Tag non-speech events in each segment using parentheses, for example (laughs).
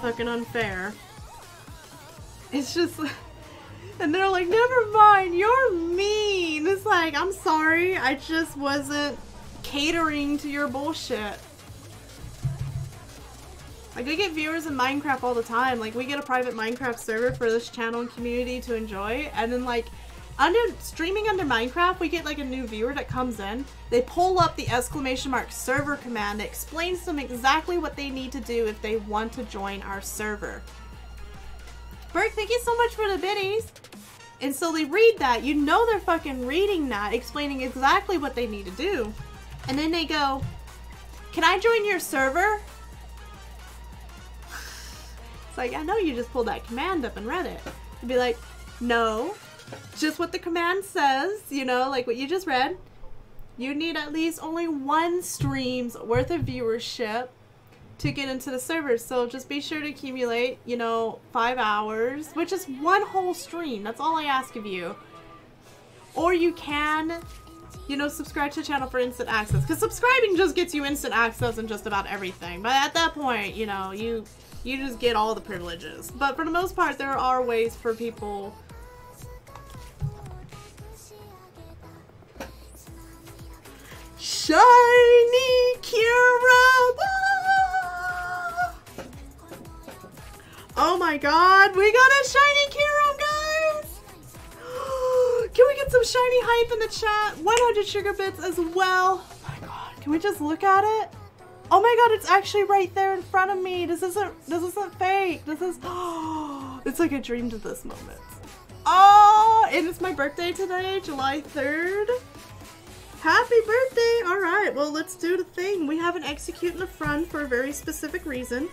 fucking unfair. It's just. (laughs) And they're like, never mind, you're mean. It's like, I'm sorry, I just wasn't catering to your bullshit. Like, we get viewers in Minecraft all the time. Like, we get a private Minecraft server for this channel and community to enjoy. And then, like, under streaming under Minecraft, we get, like, a new viewer that comes in. They pull up the exclamation mark server command that explains to them exactly what they need to do if they want to join our server. Burke, thank you so much for the biddies. And so they read that. You know they're fucking reading that, explaining exactly what they need to do. And then they go, Can I join your server? (laughs) It's like, I know you just pulled that command up and read it. You'd be like, No, just what the command says, you know, like what you just read. You need at least only one stream's worth of viewership to get into the server. So just be sure to accumulate, you know, five hours, which is one whole stream. That's all I ask of you. Or you can, you know, subscribe to the channel for instant access. Because subscribing just gets you instant access and just about everything. But at that point, you know, you you just get all the privileges. But for the most part, there are ways for people Shiny Kyurem! Oh my god, we got a shiny Kyurem, guys! (gasps) Can we get some shiny hype in the chat? 100 sugar bits as well. Oh my god, can we just look at it? Oh my god, it's actually right there in front of me. This isn't this isn't fake. This is (gasps) it's like a dream to this moment. Oh, and it's my birthday today, July 3rd. Happy birthday! Alright, well let's do the thing. We have an Exeggutor in the front for a very specific reason.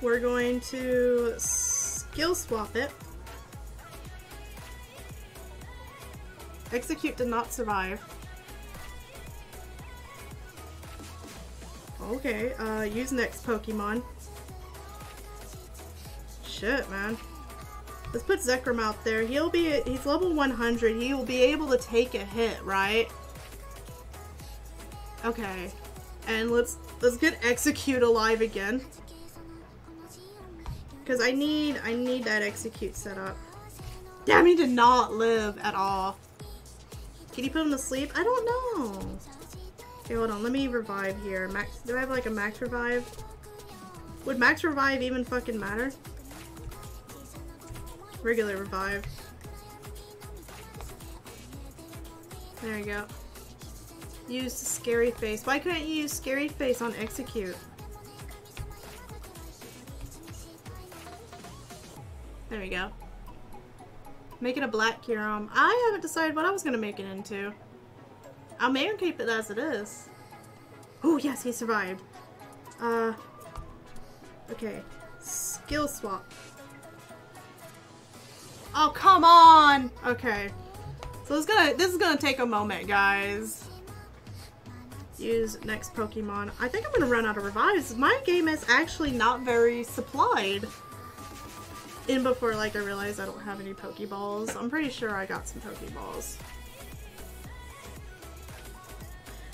We're going to skill swap it. Exeggutor did not survive. Okay, uh, use next Pokemon. Shit, man. Let's put Zekrom out there. He'll be, he's level 100. He will be able to take a hit, right? Okay. And let's, let's get Exeggutor alive again. Because I need, I need that Exeggutor set up. Damn, he did not live at all. Can you put him to sleep? I don't know. Okay, hold on. Let me revive here. Max, do I have like a max revive? Would max revive even fucking matter? Regular revive. There you go. Use the scary face. Why couldn't you use scary face on Exeggutor? There we go. Make it a black Kyurem. I haven't decided what I was going to make it into. I may keep it as it is. Oh, yes, he survived. Uh, okay. Skill swap. Oh, come on! Okay. So this is gonna this is gonna take a moment, guys. Use next Pokemon. I think I'm gonna run out of revives. My game is actually not very supplied in before like I realized I don't have any Pokeballs. I'm pretty sure I got some Pokeballs.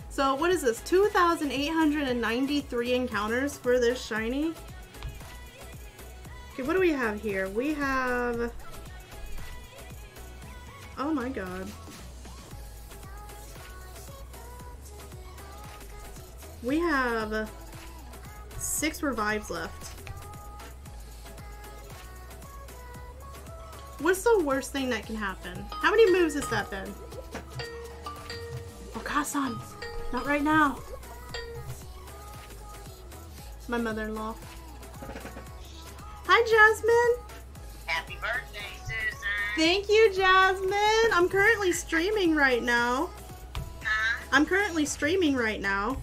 So what is this? 2,893 encounters for this shiny? Okay, what do we have here? We have... Oh my god. We have six revives left. What's the worst thing that can happen? How many moves has that been? Okasan! Not right now. My mother-in-law. Hi, Jasmine! Happy birthday, Susan! Thank you, Jasmine! I'm currently streaming right now. Huh? I'm currently streaming right now.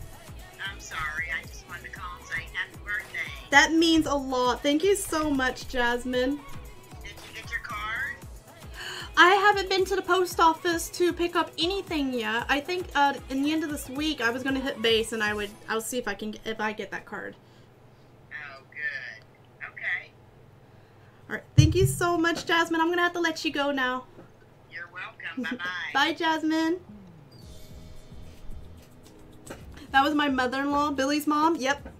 I'm sorry, I just wanted to call and say happy birthday. That means a lot. Thank you so much, Jasmine. Did you get your card? I haven't been to the post office to pick up anything yet. I think uh, in the end of this week I was gonna hit base and I would I'll see if I can if I get that card. Oh, good. Okay. All right, thank you so much, Jasmine. I'm gonna have to let you go now. You're welcome. Bye-bye. (laughs) Bye, Jasmine. That was my mother-in-law, Billy's mom. Yep.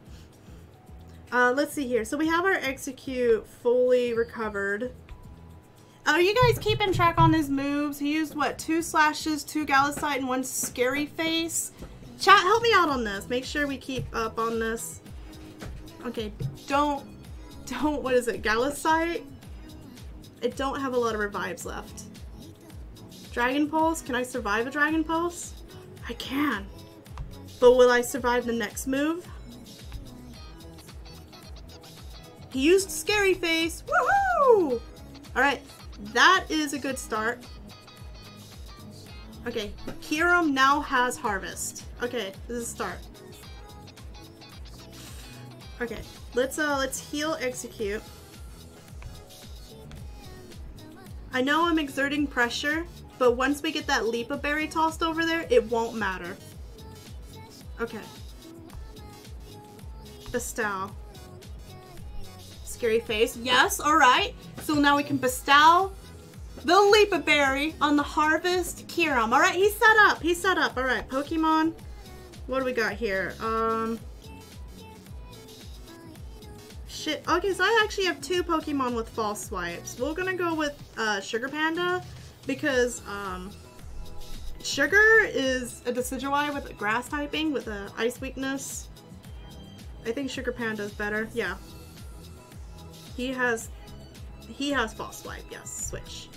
Uh, let's see here. So we have our Exeggutor fully recovered. Are you guys keeping track on his moves? He used what? Two slashes, two Glaciate, and one scary face. Chat, help me out on this. Make sure we keep up on this. Okay, don't, don't. What is it? Glaciate. I don't have a lot of revives left. Dragon Pulse. Can I survive a Dragon Pulse? I can. But will I survive the next move? He used Scary Face. Woohoo! Alright, that is a good start. Okay, Kyurem now has Harvest. Okay, this is a start. Okay, let's uh let's heal Exeggutor. I know I'm exerting pressure, but once we get that Leppa Berry tossed over there, it won't matter. Okay. Bestow. Scary face. Yes, alright. So now we can bestow the Leppa Berry on the Harvest Kyurem. Alright, he's set up. He's set up. Alright, Pokemon. What do we got here? Um... Shit. Okay, so I actually have two Pokemon with false swipes. We're gonna go with uh, Sugar Panda because um, Sugar is a Decidueye with a grass typing with a ice weakness. I think Sugar Panda is better. Yeah. He has he has false swipe. Yes, switch.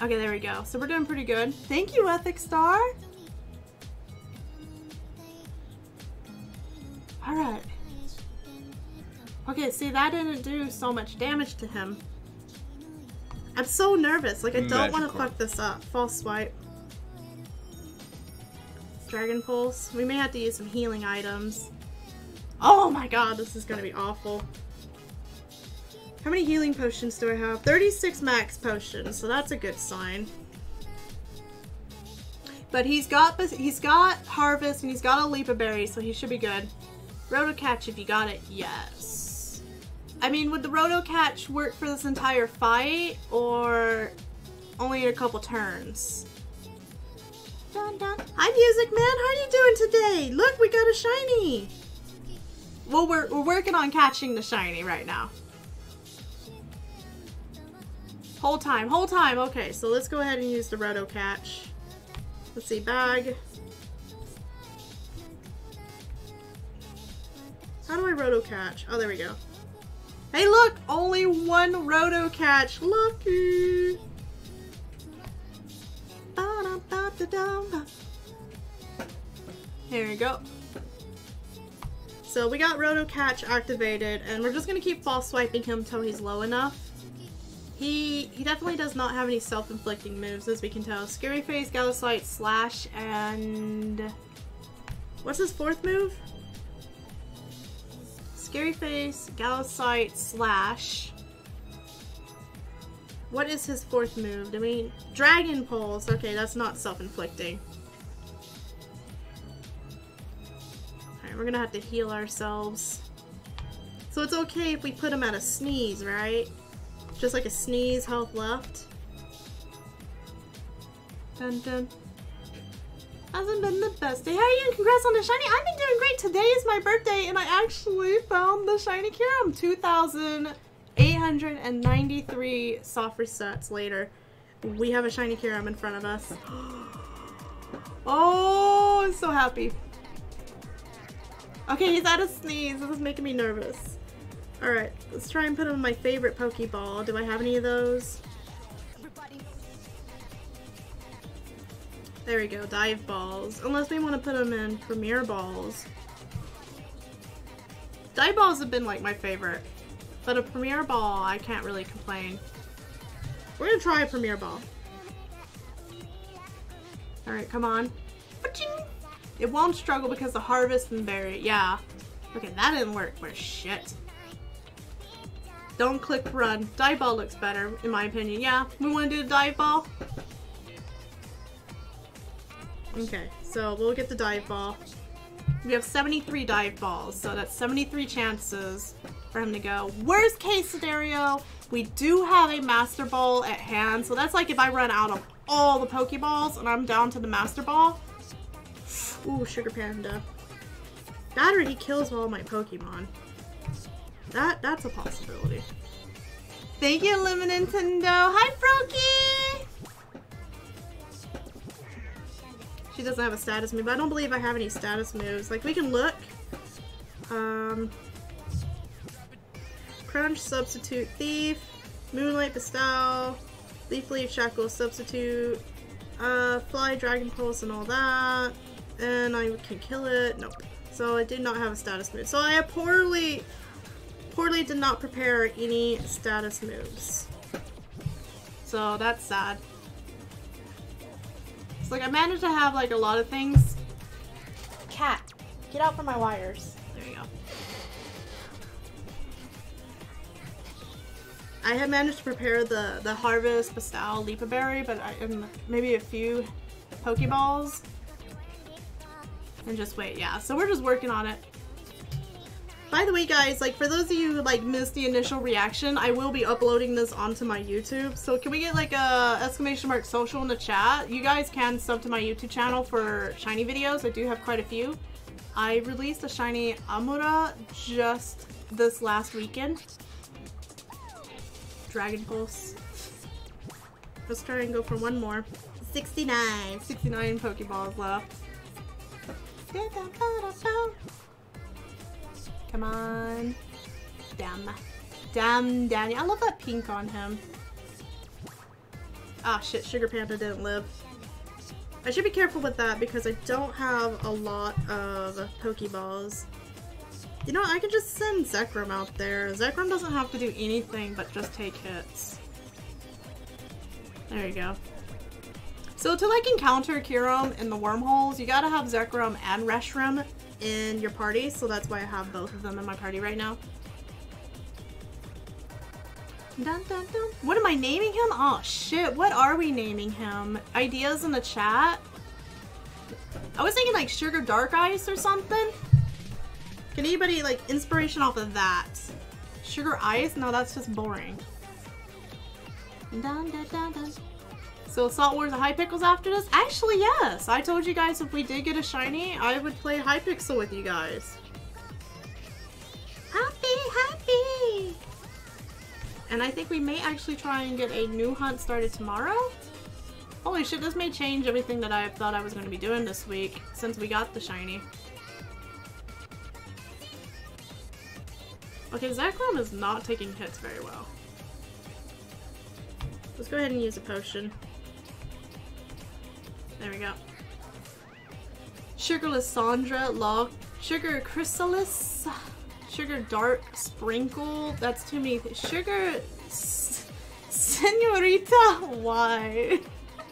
Okay, there we go. So we're doing pretty good. Thank you, Ethic Star. All right. Okay, see, that didn't do so much damage to him. I'm so nervous. Like, I don't want to fuck this up. False swipe. Dragon Pulse. We may have to use some healing items. Oh my god, this is gonna be awful. How many healing potions do I have? 36 max potions, so that's a good sign. But he's got he's got Harvest and he's got a Leppa Berry, so he should be good. Roto Catch if you got it, yes. I mean, would the Roto Catch work for this entire fight, or only a couple turns? Dun, dun. Hi, Music Man. How are you doing today? Look, we got a shiny. Well, we're, we're working on catching the shiny right now. Whole time, whole time. Okay, so let's go ahead and use the Roto Catch. Let's see, bag. How do I Roto Catch? Oh, there we go. Hey, look! Only one Roto Catch. Lucky! Here we go. So we got Roto Catch activated, and we're just gonna keep false swiping him until he's low enough. He he definitely does not have any self-inflicting moves, as we can tell. Scary Face, Glaciate, Slash, and... What's his fourth move? Scary Face, Glaciate, Slash. What is his fourth move? I mean, Dragon Pulse. Okay, that's not self-inflicting. Alright, we're gonna have to heal ourselves. So it's okay if we put him at a sneeze, right? Just like a sneeze, health left. Dun dun. Hasn't been the best day. How are you? Congrats on the shiny. I've been doing great. Today is my birthday and I actually found the shiny Kyurem. 2,893 soft resets later. We have a shiny Kyurem in front of us. (gasps) Oh, I'm so happy. Okay, he's out of sneeze. This is making me nervous. Alright, let's try and put him in my favorite Pokeball. Do I have any of those? There we go, dive balls. Unless we want to put them in premiere balls. Dive balls have been like my favorite. But a premiere ball, I can't really complain. We're gonna try a premiere ball. Alright, come on. It won't struggle because the harvest and berry. Yeah. Okay, that didn't work for shit. Don't click run. Dive ball looks better, in my opinion. Yeah, we want to do the dive ball. Okay, so we'll get the dive ball. We have 73 dive balls, so that's 73 chances for him to go. Worst case scenario, we do have a Master Ball at hand, so that's like if I run out of all the Pokeballs and I'm down to the Master Ball. Ooh, Sugar Panda. That or he kills all my Pokemon. That that's a possibility. Thank you, Lemon Nintendo. Hi, Froakie! She doesn't have a status move. I don't believe I have any status moves. Like, we can look. Um, Crunch, Substitute, Thief, Moonlight, Bestow, Leaf Leaf, Shackle, Substitute, uh, Fly, Dragon Pulse, and all that. And I can kill it. Nope. So I did not have a status move. So I poorly, poorly did not prepare any status moves. So that's sad. Like I managed to have like a lot of things. Cat, get out from my wires. There you go. I had managed to prepare the the harvest, Bestow, Leppa Berry, but I, and maybe a few Pokeballs. And just wait, yeah. So we're just working on it. By the way, guys, like for those of you who like missed the initial reaction, I will be uploading this onto my YouTube. So can we get like a exclamation mark social in the chat? You guys can sub to my YouTube channel for shiny videos. I do have quite a few. I released a shiny Amaura just this last weekend. Dragon Pulse. Let's try and go for one more. 69. 69 Pokeballs left. Come on. Damn. Damn, Danny. I love that pink on him. Ah, shit. Sugar Panda didn't live. I should be careful with that because I don't have a lot of Pokeballs. You know, I can just send Zekrom out there. Zekrom doesn't have to do anything but just take hits. There you go. So to like encounter Kyurem in the wormholes, you gotta have Zekrom and Reshiram in your party, so that's why I have both of them in my party right now. Dun, dun, dun. What am I naming him? Oh shit, what are we naming him? Ideas in the chat? I was thinking like Sugar Dark Ice or something. Can anybody like inspiration off of that? Sugar Ice? No, that's just boring. Dun, dun, dun, dun. So Salt Wars and Hypixels after this? Actually, yes. I told you guys if we did get a shiny, I would play Hypixel with you guys. Happy, happy! And I think we may actually try and get a new hunt started tomorrow. Holy shit, this may change everything that I thought I was going to be doing this week since we got the shiny. Okay, Zekrom is not taking hits very well. Let's go ahead and use a potion. There we go. Sugarless Sandra, Log, Sugar Chrysalis, Sugar Dark Sprinkle. That's too many. Sugar Senorita, why?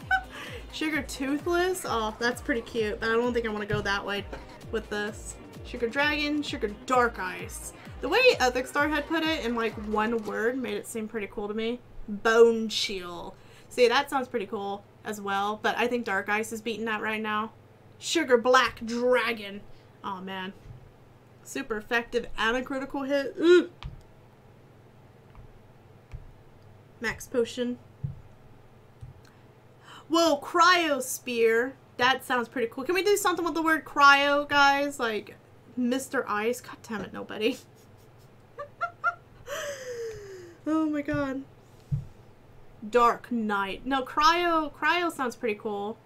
(laughs) Sugar Toothless. Oh, that's pretty cute, but I don't think I want to go that way with this. Sugar Dragon, Sugar Dark Ice. The way Ethic Star had put it in like one word made it seem pretty cool to me. Bone Chill. See, that sounds pretty cool as well, but I think Dark Ice is beating that right now. Sugar Black Dragon. Oh man. Super effective and a critical hit. Ooh. Max Potion. Whoa, Cryo Spear. That sounds pretty cool. Can we do something with the word cryo, guys? Like, Mr. Ice? God damn it, nobody. (laughs) oh my god. Dark Knight. No, Cryo, Cryo sounds pretty cool.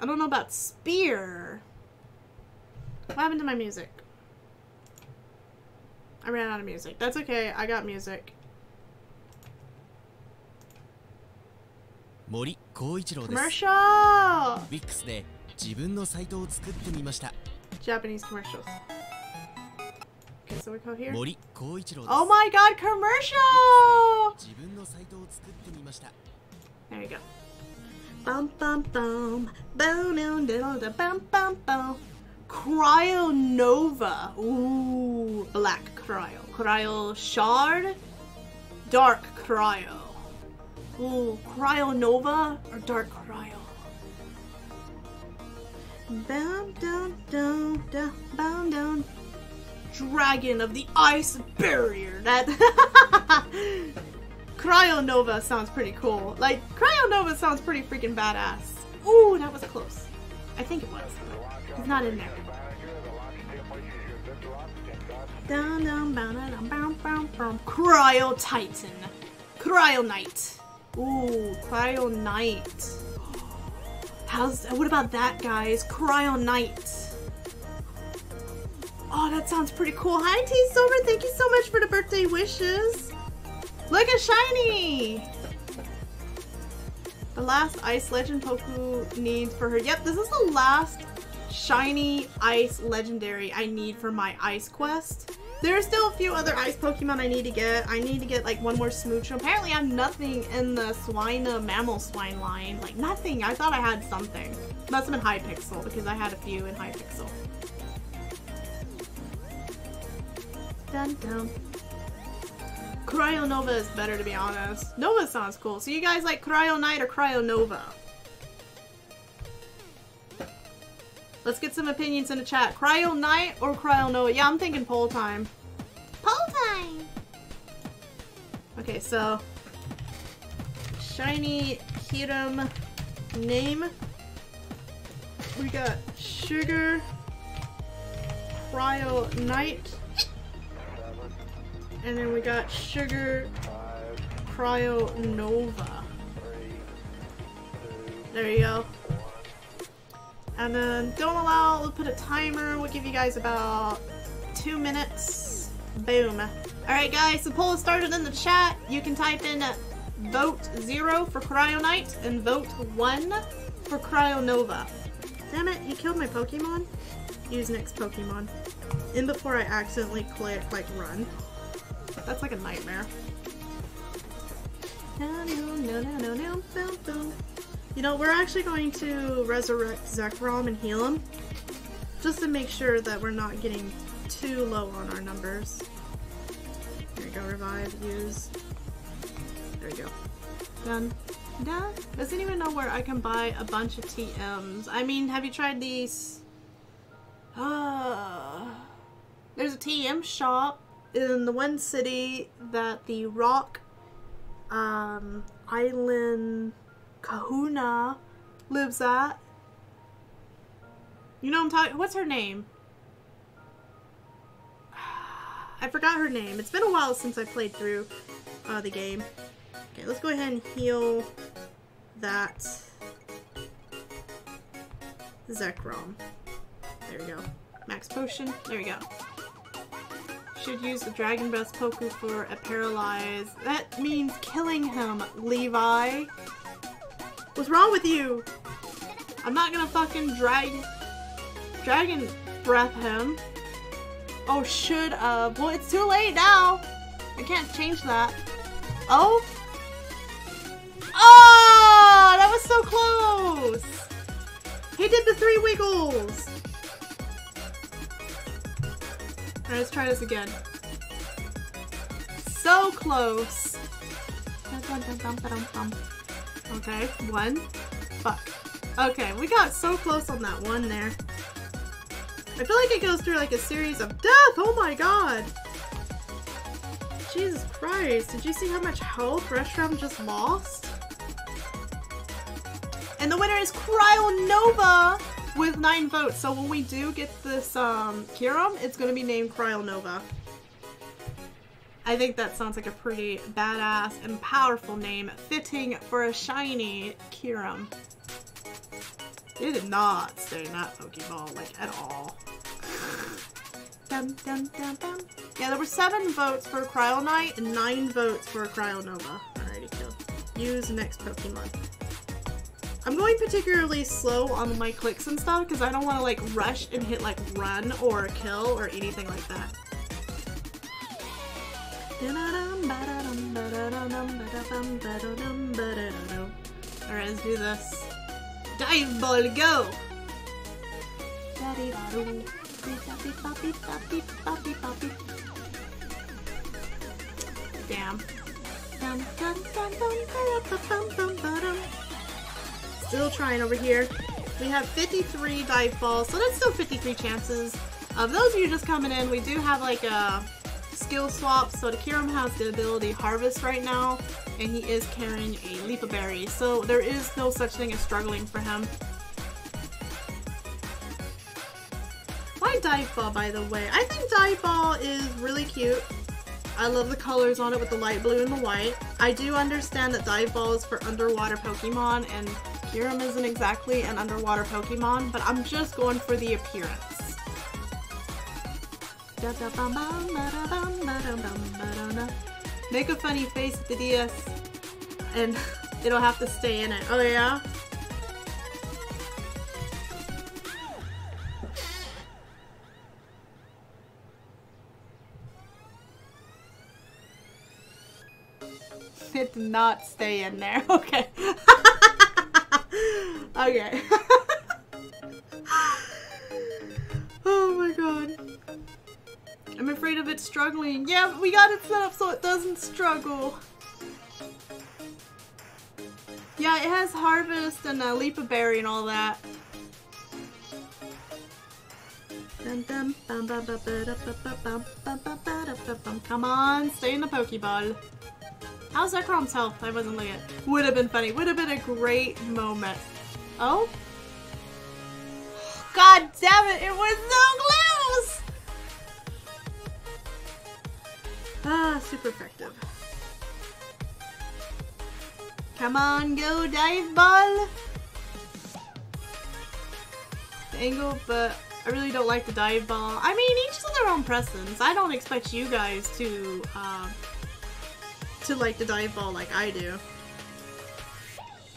I don't know about Spear. What happened to my music? I ran out of music. That's okay. I got music. 森光一郎です Commercial! ウィックスで自分のサイトを作ってみました Japanese commercials. Okay, so we go here. Oh my god, commercial! There we go. Bum bum bum. Boom doom diddle bum bum bum. Cryonova. Ooh. Black cryo. Cryo shard. Dark cryo. Ooh, cryonova or dark cryo. Bum dum dum da bum dum. Dragon of the Ice Barrier. That (laughs) Cryonova sounds pretty cool. Like Cryonova sounds pretty freaking badass. Ooh, that was close. I think it was. He's not in there. Dun, dun, dun, dun, dun, dun. Cryo Titan. Cryo Knight. Ooh, Cryo Knight. How's what about that guys? Cryo Knight. Oh, that sounds pretty cool. Hi T Silver, thank you so much for the birthday wishes. Look at Shiny! The last Ice Legend Poku needs for her. Yep, this is the last shiny Ice Legendary I need for my Ice quest. There are still a few other Ice Pokemon I need to get. I need to get like one more Smooch. Apparently I have nothing in the Swine Mammal Swine line. Like nothing. I thought I had something. Must have been Hypixel because I had a few in Hypixel. Dun dun. Cryo Nova is better to be honest. Nova sounds cool. So you guys like Cryo Knight or Cryo Nova? Let's get some opinions in the chat. Cryo Knight or Cryo Nova? Yeah, I'm thinking poll time. Poll time! Okay, so shiny Kyurem name. We got Sugar Cryo Knight. And then we got Sugar Cryo Nova. There you go. And then don't allow, we'll put a timer. We'll give you guys about two minutes. Boom. Alright guys, the poll started in the chat. You can type in vote zero for Cryo Knight and vote one for Cryo Nova. Damn it, you killed my Pokemon? Use next Pokemon. In before I accidentally click like run. That's like a nightmare. You know, we're actually going to resurrect Zekrom and heal him. Just to make sure that we're not getting too low on our numbers. There we go, revive, use. There we go. Done. Done. Does anyone know where I can buy a bunch of TMs? I mean, have you tried these? Uh, there's a TM shop in the one city that the rock um, island kahuna lives at. You know i'm talking what's her name? (sighs) I forgot her name. It's been a while since i played through uh, the game. Okay let's go ahead and heal that zekrom. There we go. Max potion. There we go should use the Dragon Breath Poku for a paralyze. That means killing him, Levi. What's wrong with you? I'm not gonna fucking drag Dragon Breath him. Oh, should have. Well, it's too late now. I can't change that. Oh? Oh! That was so close! He did the three wiggles! Alright, let's try this again. So close. Okay, one. Fuck. Okay, we got so close on that one there. I feel like it goes through like a series of death! Oh my god! Jesus Christ, did you see how much health Reshiram just lost? And the winner is Cryo Nova! With nine votes. So when we do get this um, it's going to be named Cryonova. I think that sounds like a pretty badass and powerful name, fitting for a shiny Kyurem. It did not stay in that Pokeball, like, at all. Yeah, there were seven votes for Cryo Knight and nine votes for Cryonova. Alrighty, kill. Use next Pokemon. I'm going particularly slow on my clicks and stuff because I don't want to like rush and hit like run or kill or anything like that. Alright, let's do this. Dive ball, go! Damn. Still trying over here. We have 53 dive balls, so that's still 53 chances. Of those of you just coming in, we do have like a skill swap. So the Kyurem has the ability Harvest right now, and he is carrying a Leppa Berries. So there is no such thing as struggling for him. Try Dive Ball, by the way. I think Dive Ball is really cute. I love the colors on it with the light blue and the white. I do understand that Dive Ball is for underwater Pokemon, and Kyurem isn't exactly an underwater Pokemon, but I'm just going for the appearance. Make a funny face at the DS, and (laughs) it'll have to stay in it. Oh yeah? (laughs) It did not stay in there. (laughs) Okay. Okay. (laughs) oh my god. I'm afraid of it struggling. Yeah, we got it set up so it doesn't struggle. Yeah, it has Harvest and uh, Leppa Berry and all that. Come on, stay in the Pokeball. How's Zekrom's health? I wasn't looking. Would have been funny. Would have been a great moment. Oh? God damn it! It was so close! Ah, super effective. Come on, go dive ball! The angle, but I really don't like the dive ball. I mean, each to their own precedence. I don't expect you guys to, uh, to like the dive ball like I do.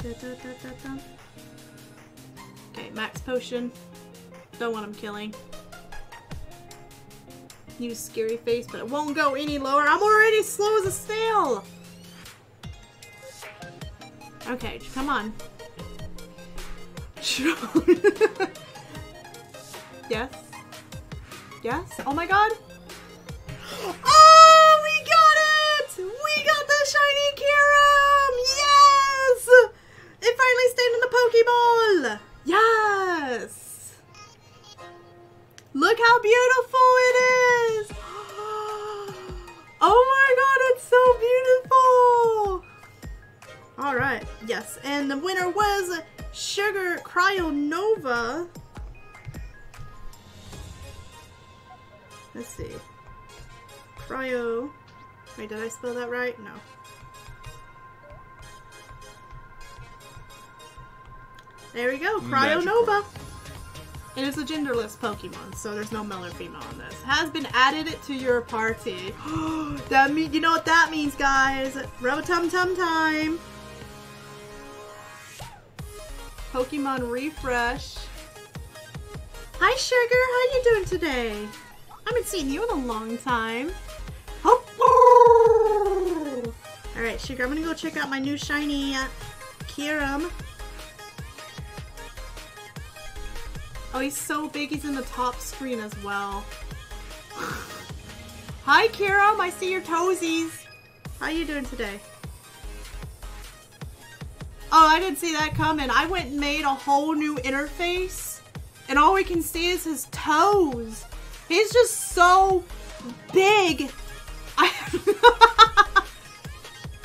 Da, da, da. Okay, max potion. Don't want him killing. Use scary face, but it won't go any lower. I'm already slow as a snail! Okay, come on. (laughs) yes? Yes? Oh my god! (gasps) Oh, we got it! We got the shiny Kyurem! Yes! It finally stayed in the Pokeball! Yes! Look how beautiful it is! (gasps) Oh my god, it's so beautiful! Alright, yes, and the winner was Sugar Cryonova. Let's see. Cryo. Wait, did I spell that right? No. There we go, Cryonova. It is a genderless Pokemon, so there's no male or female in this. Has been added to your party. (gasps) that mean you know what that means, guys. Robotum Tum tum time. Pokemon refresh. Hi, Sugar. How you doing today? I haven't seen you in a long time. Alright, Sugar, I'm gonna go check out my new shiny uh, Kyurem. Oh, he's so big, he's in the top screen as well. Hi, Kyurem, I see your toesies. How are you doing today? Oh, I didn't see that coming. I went and made a whole new interface, and all we can see is his toes. He's just so big. I (laughs)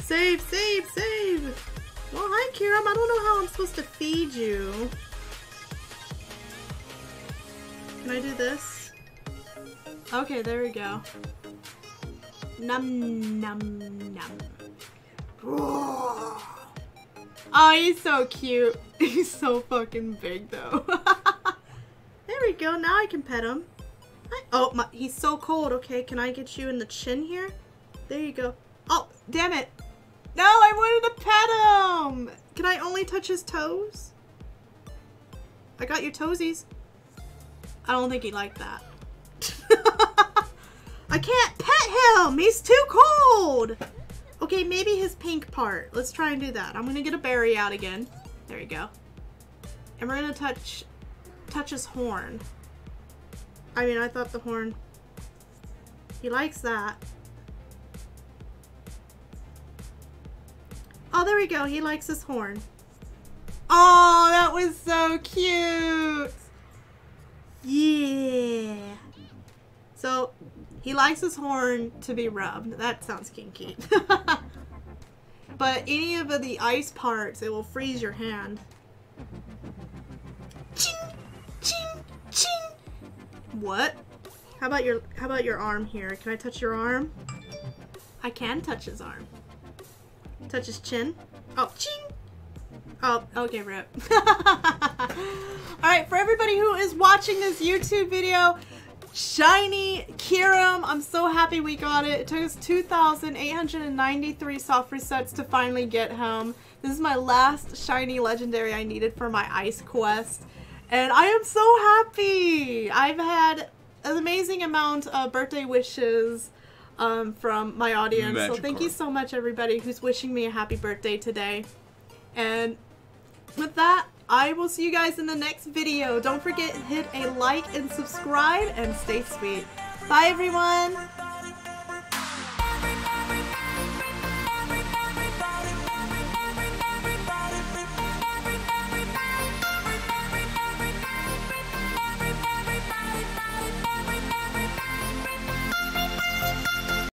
save, save, save. Well, hi, Kyurem. I don't know how I'm supposed to feed you. Can I do this? Okay, there we go. Num num num. Oh, he's so cute. (laughs) He's so fucking big though. (laughs) there we go. Now I can pet him. I, oh, my, he's so cold. Okay, can I get you in the chin here? There you go. Oh, damn it. No, I wanted to pet him. Can I only touch his toes? I got your toesies. I don't think he liked that. (laughs) I can't pet him! He's too cold! Okay, maybe his pink part. Let's try and do that. I'm gonna get a berry out again. There you go. And we're gonna touch touch his horn. I mean, I thought the horn... He likes that. Oh, there we go. He likes his horn. Oh, that was so cute! Yeah. So, he likes his horn to be rubbed. That sounds kinky. (laughs) but any of the ice parts, it will freeze your hand. Ching! Ching! Ching! What? How about your how about your arm here? Can I touch your arm? I can touch his arm. Touch his chin. Oh, ching! Oh, okay, rip. Alright, for everybody who is watching this YouTube video, Shiny Kyurem, I'm so happy we got it. It took us 2,893 soft resets to finally get home. This is my last Shiny Legendary I needed for my Ice Quest. And I am so happy! I've had an amazing amount of birthday wishes um, from my audience. So thank you so much everybody who's wishing me a happy birthday today. And with that, I will see you guys in the next video. Don't forget hit a like and subscribe and stay sweet. Bye everyone!